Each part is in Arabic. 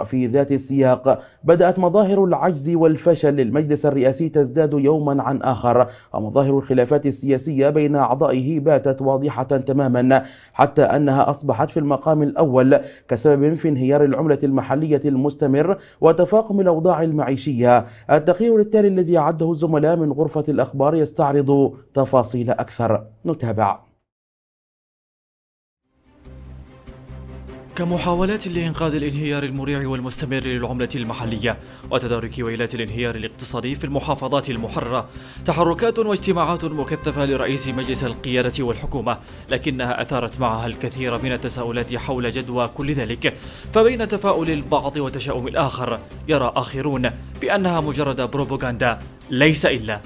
وفي ذات السياق. بدأت مظاهر العجز والفشل. للمجلس الرئاسي تزداد يوما عن آخر. ومظاهر الخلافات السياسية بين أعضائه باتت واضحة تماما حتى أنها أصبحت في المقام الأول كسبب في انهيار العملة المحلية المستمر وتفاقم الأوضاع المعيشية. التقرير التالي الذي عده الزملاء من غرفة الأخبار يستعرض تفاصيل أكثر. نتابع. كمحاولات لإنقاذ الانهيار المريع والمستمر للعملة المحلية وتدارك ويلات الانهيار الاقتصادي في المحافظات المحررة تحركات واجتماعات مكثفة لرئيس مجلس القيادة والحكومة لكنها أثارت معها الكثير من التساؤلات حول جدوى كل ذلك. فبين تفاؤل البعض وتشاؤم الآخر يرى آخرون بأنها مجرد بروباغندا ليس إلا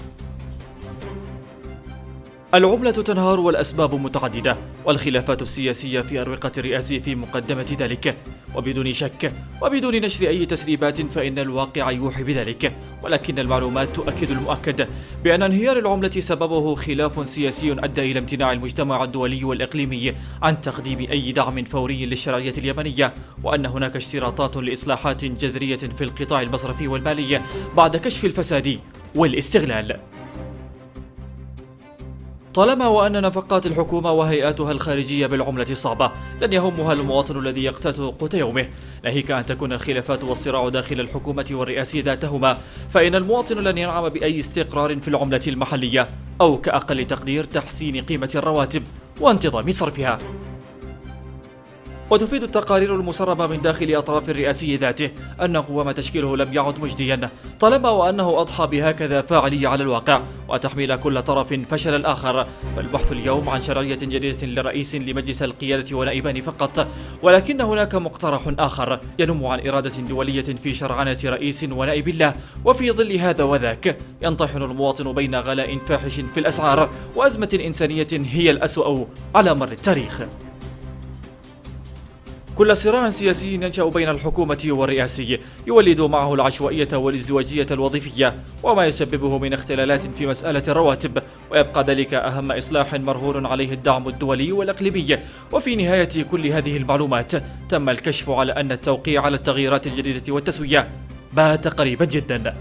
العملة تنهار والأسباب متعددة والخلافات السياسية في أروقة الرئاسة في مقدمة ذلك. وبدون شك وبدون نشر أي تسريبات فإن الواقع يوحي بذلك. ولكن المعلومات تؤكد المؤكد بأن انهيار العملة سببه خلاف سياسي أدى إلى امتناع المجتمع الدولي والإقليمي عن تقديم أي دعم فوري للشرعية اليمنية وأن هناك اشتراطات لإصلاحات جذرية في القطاع المصرفي والمالي بعد كشف الفساد والاستغلال. طالما وأن نفقات الحكومة وهيئاتها الخارجية بالعملة الصعبة لن يهمها المواطن الذي يقتات قوت يومه. ناهيك أن تكون الخلافات والصراع داخل الحكومة والرئاسة ذاتهما فإن المواطن لن ينعم بأي استقرار في العملة المحلية أو كأقل تقدير تحسين قيمة الرواتب وانتظام صرفها. وتفيد التقارير المسربة من داخل أطراف الرئاسي ذاته أن قوام تشكيله لم يعد مجديا طالما وأنه أضحى بهكذا فاعلية على الواقع وتحميل كل طرف فشل الآخر. فالبحث اليوم عن شرعية جديدة لرئيس لمجلس القيادة ونائبان فقط ولكن هناك مقترح آخر ينم عن إرادة دولية في شرعنة رئيس ونائب الله. وفي ظل هذا وذاك ينطحن المواطن بين غلاء فاحش في الأسعار وأزمة إنسانية هي الأسوأ على مر التاريخ. كل صراع سياسي ينشأ بين الحكومة والرئاسي يولد معه العشوائية والازدواجية الوظيفية وما يسببه من اختلالات في مسألة الرواتب. ويبقى ذلك أهم إصلاح مرهون عليه الدعم الدولي والإقليمي. وفي نهاية كل هذه المعلومات تم الكشف على أن التوقيع على التغييرات الجديدة والتسوية بات قريبا جدا.